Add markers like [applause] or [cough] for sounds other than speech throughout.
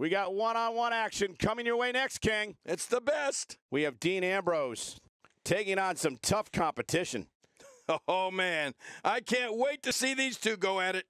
We got one-on-one action coming your way next, King. It's the best. We have Dean Ambrose taking on some tough competition. [laughs] Oh, man. I can't wait to see these two go at it.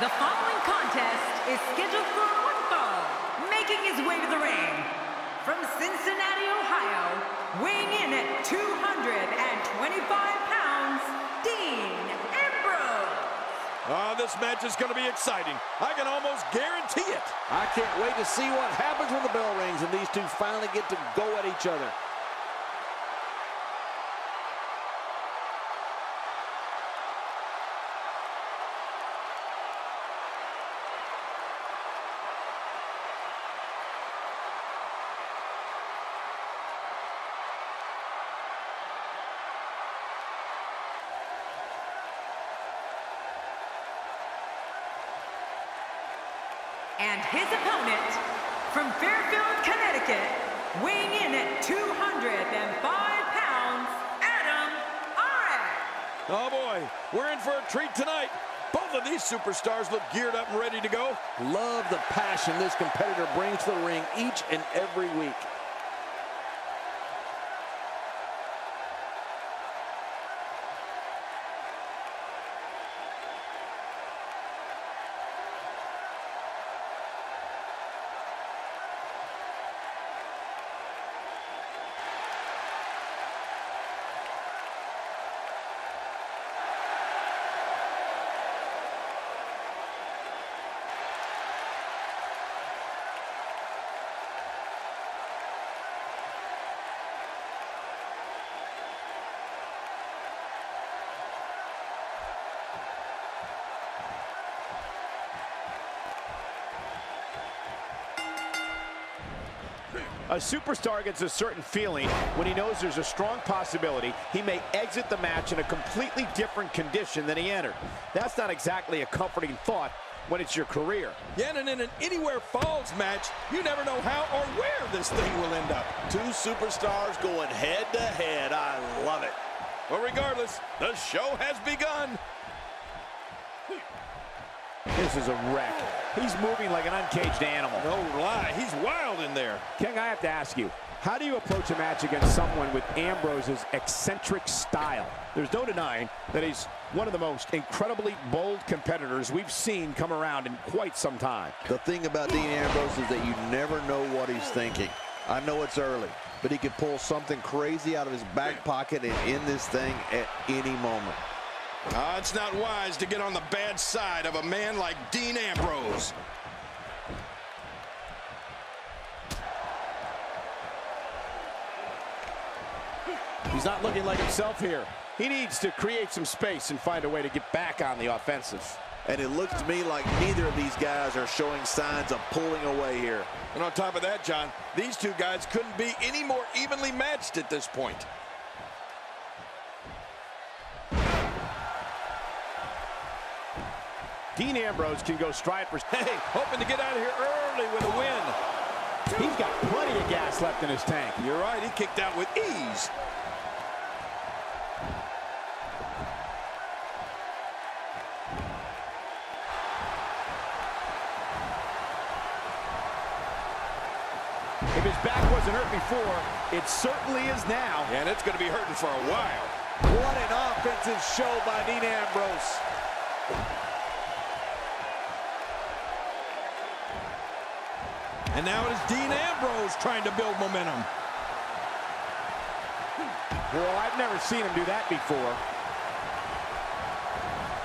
The following contest is scheduled for one fall, making his way to the ring. From Cincinnati, Ohio, weighing in at 225 pounds, Dean Ambrose. Oh, this match is going to be exciting. I can almost guarantee it. I can't wait to see what happens when the bell rings and these two finally get to go at each other. And his opponent, from Fairfield, Connecticut, weighing in at 205 pounds, Adam Aries. Oh, boy. We're in for a treat tonight. Both of these superstars look geared up and ready to go. Love the passion this competitor brings to the ring each and every week. A superstar gets a certain feeling when he knows there's a strong possibility he may exit the match in a completely different condition than he entered. That's not exactly a comforting thought when it's your career. Yeah, and in an Anywhere Falls match, you never know how or where this thing will end up. Two superstars going head to head. I love it. Well, regardless, the show has begun. This is a wreck. He's moving like an uncaged animal. No lie, he's wild in there. King, I have to ask you, how do you approach a match against someone with Ambrose's eccentric style? There's no denying that he's one of the most incredibly bold competitors we've seen come around in quite some time. The thing about Dean Ambrose is that you never know what he's thinking. I know it's early, but he could pull something crazy out of his back pocket and end this thing at any moment. Uh, it's not wise to get on the bad side of a man like Dean Ambrose. He's not looking like himself here. He needs to create some space and find a way to get back on the offensive. And it looks to me like neither of these guys are showing signs of pulling away here. And on top of that, John, these two guys couldn't be any more evenly matched at this point. Dean Ambrose can go stride for... [laughs] Hey, hoping to get out of here early with a win. He's got plenty of gas left in his tank. You're right, he kicked out with ease. If his back wasn't hurt before, it certainly is now. And it's going to be hurting for a while. What an offensive show by Dean Ambrose. And now it is Dean Ambrose trying to build momentum. Well, I've never seen him do that before.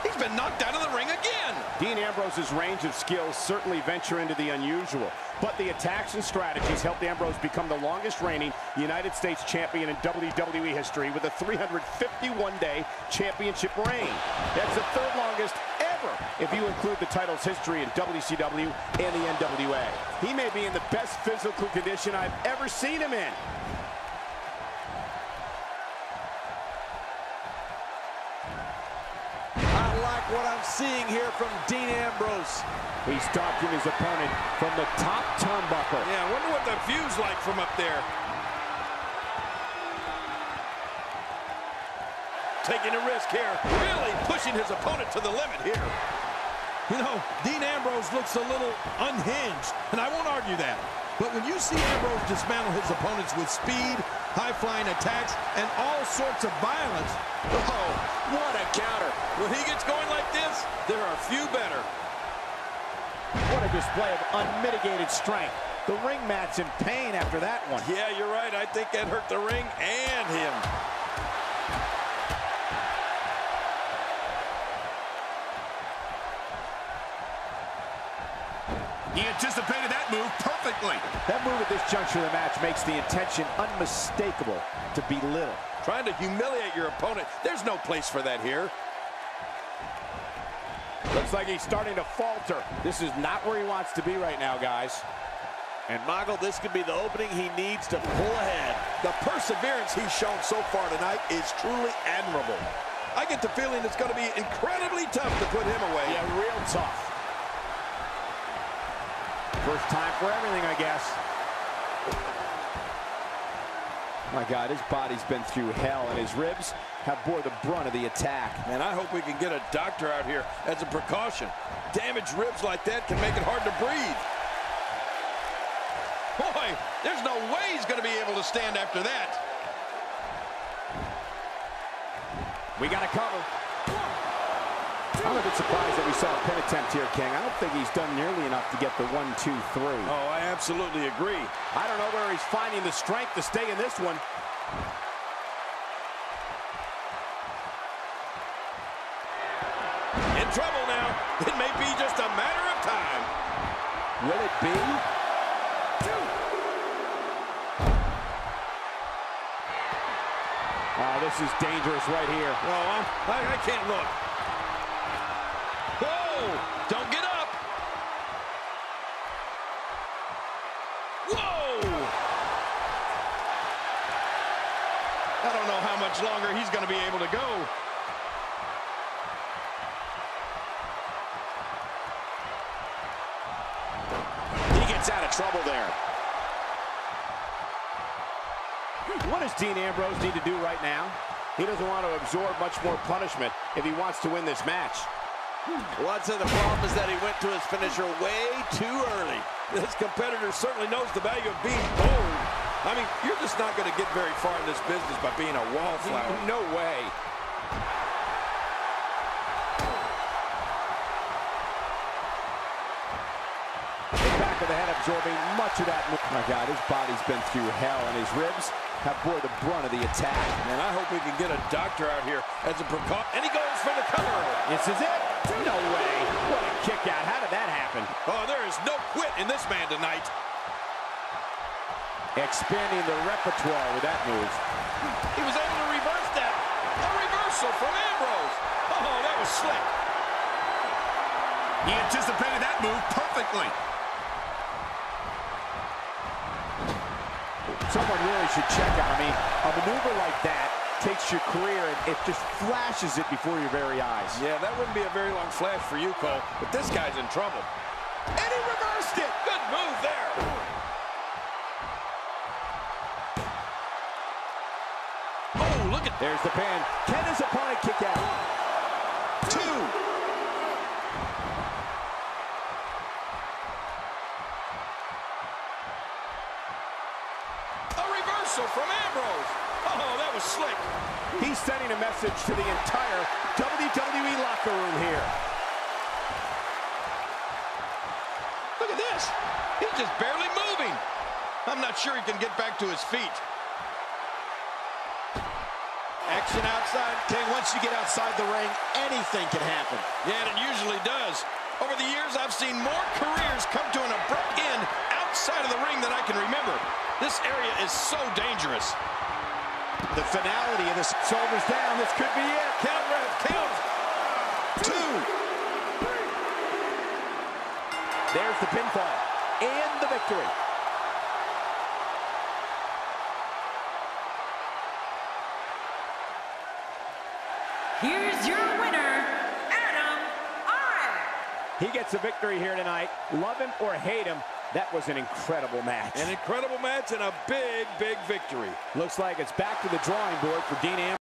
He's been knocked out of the ring again. Dean Ambrose's range of skills certainly venture into the unusual, but the attacks and strategies helped Ambrose become the longest reigning United States champion in WWE history with a 351-day championship reign. That's the third longest ever if you include the title's history in WCW and the NWA. He may be in the best physical condition I've ever seen him in. I like what I'm seeing here from Dean Ambrose. He's stalking his opponent from the top turnbuckle. Yeah, I wonder what the view's like from up there. Taking a risk here, really pushing his opponent to the limit here. You know, Dean Ambrose looks a little unhinged, and I won't argue that. But when you see Ambrose dismantle his opponents with speed, high-flying attacks, and all sorts of violence, oh, what a counter. When he gets going like this, there are few better. What a display of unmitigated strength. The ring mat's in pain after that one. Yeah, you're right. I think that hurt the ring and him. He anticipated that move perfectly. That move at this juncture of the match makes the intention unmistakable to belittle. Trying to humiliate your opponent. There's no place for that here. Looks like he's starting to falter. This is not where he wants to be right now, guys. And Michael, this could be the opening he needs to pull ahead. The perseverance he's shown so far tonight is truly admirable. I get the feeling it's going to be incredibly tough to put him away. Yeah, real tough. First time for everything, I guess. My God, his body's been through hell, and his ribs have bore the brunt of the attack. And I hope we can get a doctor out here as a precaution. Damaged ribs like that can make it hard to breathe. Boy, there's no way he's going to be able to stand after that. We got a cover. I'm a bit surprised that we saw a pin attempt here, King. I don't think he's done nearly enough to get the one, two, three. Oh, I absolutely agree. I don't know where he's finding the strength to stay in this one. In trouble now. It may be just a matter of time. Will it be? Oh, this is dangerous right here. Oh, I, I can't look. Don't get up! Whoa! I don't know how much longer he's going to be able to go. He gets out of trouble there. What does Dean Ambrose need to do right now? He doesn't want to absorb much more punishment if he wants to win this match. Well, I'd say the problem is that he went to his finisher way too early. This competitor certainly knows the value of being bold. I mean, you're just not going to get very far in this business by being a wallflower. [laughs] No way. The back of the head absorbing much of that. My God, his body's been through hell, and his ribs have bore the brunt of the attack. And I hope we can get a doctor out here as a precaution. And he goes for the cover. This is it. No way. What a kick out. How did that happen? Oh, there is no quit in this man tonight. Expanding the repertoire with that move. He was able to reverse that. A reversal from Ambrose. Oh, that was slick. He anticipated that move perfectly. Someone really should check. I mean, a maneuver like that takes your career and it just flashes it before your very eyes. Yeah, that wouldn't be a very long flash for you, Cole, but this guy's in trouble. And he reversed it. Good move there. Oh, look at There's the pin. Can his opponent kick out? two. A reversal from Ambrose. Oh, that was slick. He's sending a message to the entire WWE locker room here. Look at this. He's just barely moving. I'm not sure he can get back to his feet. Action outside. Okay, once you get outside the ring, anything can happen. Yeah, and it usually does. Over the years, I've seen more careers come to an abrupt end outside of the ring than I can remember. This area is so dangerous. The finality of this shoulders down. This could be it. Count, ref, count. Two. There's the pinfall and the victory. Here's your winner, Adam Aries. He gets a victory here tonight. Love him or hate him, that was an incredible match. An incredible match and a big, big victory. Looks like it's back to the drawing board for Dean Ambrose.